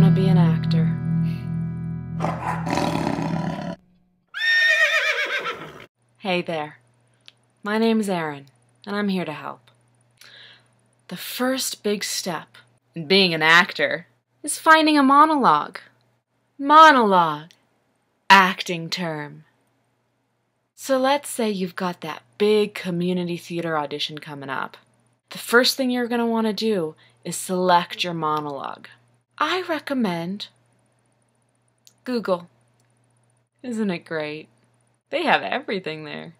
want to be an actor. Hey there. My name's Erin, and I'm here to help. The first big step in being an actor is finding a monologue. Monologue. Acting term. So let's say you've got that big community theater audition coming up. The first thing you're going to want to do is select your monologue. I recommend Google. Isn't it great? They have everything there.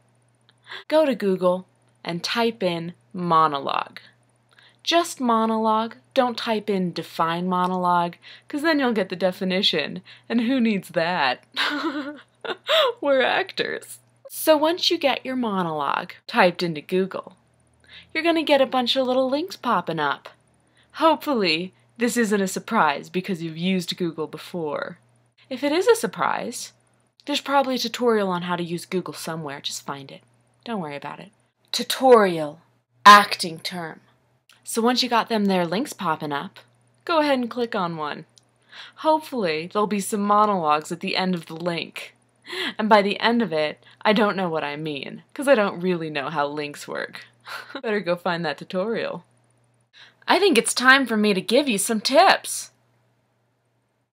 Go to Google and type in monologue. Just monologue. Don't type in define monologue, because then you'll get the definition. And who needs that? We're actors. So once you get your monologue typed into Google, you're going to get a bunch of little links popping up. Hopefully, this isn't a surprise because you've used Google before. If it is a surprise, there's probably a tutorial on how to use Google somewhere. Just find it. Don't worry about it. Tutorial. Acting term. So once you got them there links popping up, go ahead and click on one. Hopefully, there'll be some monologues at the end of the link. And by the end of it, I don't know what I mean, because I don't really know how links work. Better go find that tutorial. I think it's time for me to give you some tips.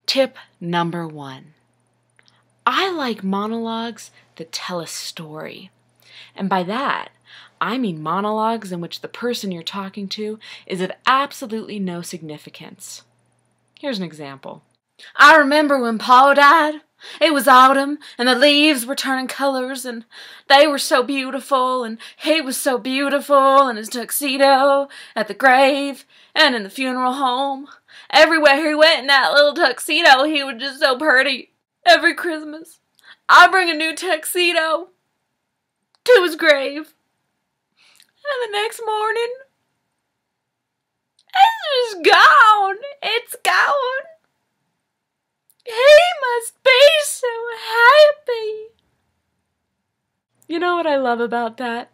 Tip number one. I like monologues that tell a story. And by that, I mean monologues in which the person you're talking to is of absolutely no significance. Here's an example. I remember when Paul died. It was autumn, and the leaves were turning colors, and they were so beautiful, and he was so beautiful in his tuxedo at the grave and in the funeral home. Everywhere he went in that little tuxedo, he was just so pretty. Every Christmas, I bring a new tuxedo to his grave. And the next morning, it's just gone. It's gone. He must be so happy. You know what I love about that?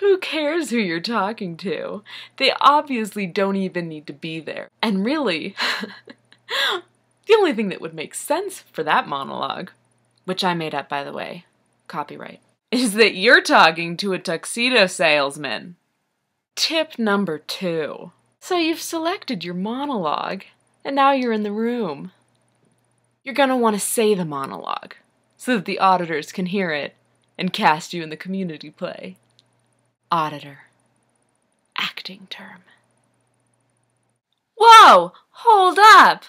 Who cares who you're talking to? They obviously don't even need to be there. And really, the only thing that would make sense for that monologue, which I made up by the way, copyright, is that you're talking to a tuxedo salesman. Tip number two. So you've selected your monologue, and now you're in the room. You're want to say the monologue so that the auditors can hear it and cast you in the community play. Auditor. Acting term. Whoa! Hold up!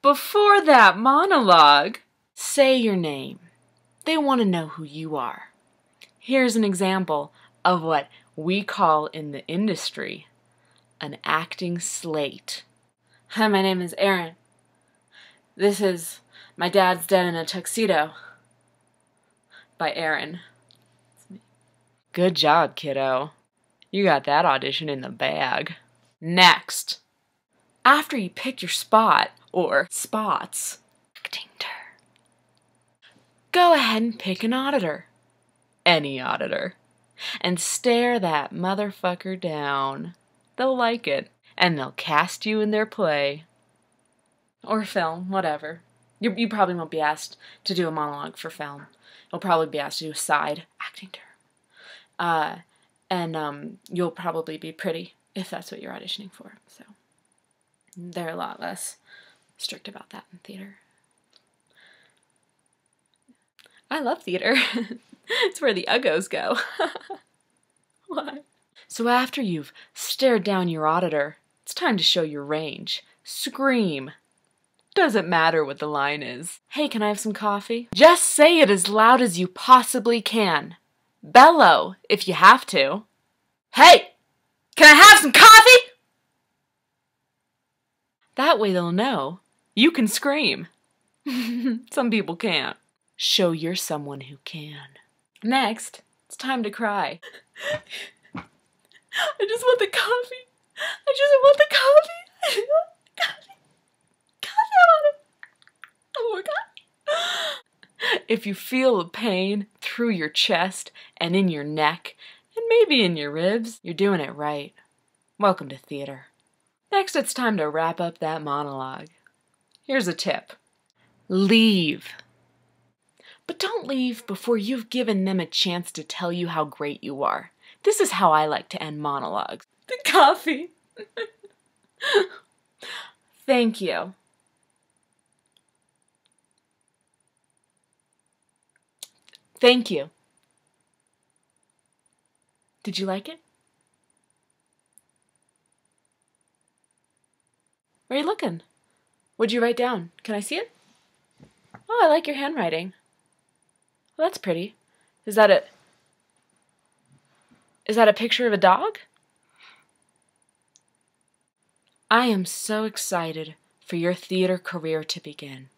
Before that monologue, say your name. They want to know who you are. Here's an example of what we call in the industry an acting slate. Hi, my name is Erin. This is My Dad's Dead in a Tuxedo by Erin. Good job, kiddo. You got that audition in the bag. Next. After you pick your spot, or spots, acting go ahead and pick an auditor. Any auditor. And stare that motherfucker down. They'll like it, and they'll cast you in their play or film, whatever. You, you probably won't be asked to do a monologue for film. You'll probably be asked to do a side acting term. Uh, and um, you'll probably be pretty if that's what you're auditioning for. So they're a lot less strict about that in theater. I love theater. it's where the uggos go. Why? So after you've stared down your auditor, it's time to show your range. Scream. Doesn't matter what the line is. Hey, can I have some coffee? Just say it as loud as you possibly can. Bellow if you have to. Hey, can I have some coffee? That way they'll know you can scream. some people can't. Show you're someone who can. Next, it's time to cry. I just want the coffee. I just want the coffee. Oh if you feel a pain through your chest and in your neck and maybe in your ribs, you're doing it right. Welcome to theater. Next, it's time to wrap up that monologue. Here's a tip. Leave. But don't leave before you've given them a chance to tell you how great you are. This is how I like to end monologues. The coffee. Thank you. Thank you. Did you like it? Where are you looking? What'd you write down? Can I see it? Oh, I like your handwriting. Well, that's pretty. Is that a Is that a picture of a dog? I am so excited for your theater career to begin.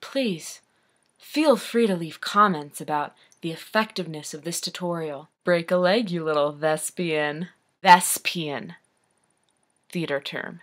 Please, feel free to leave comments about the effectiveness of this tutorial. Break a leg, you little thespian. Thespian. Theater term.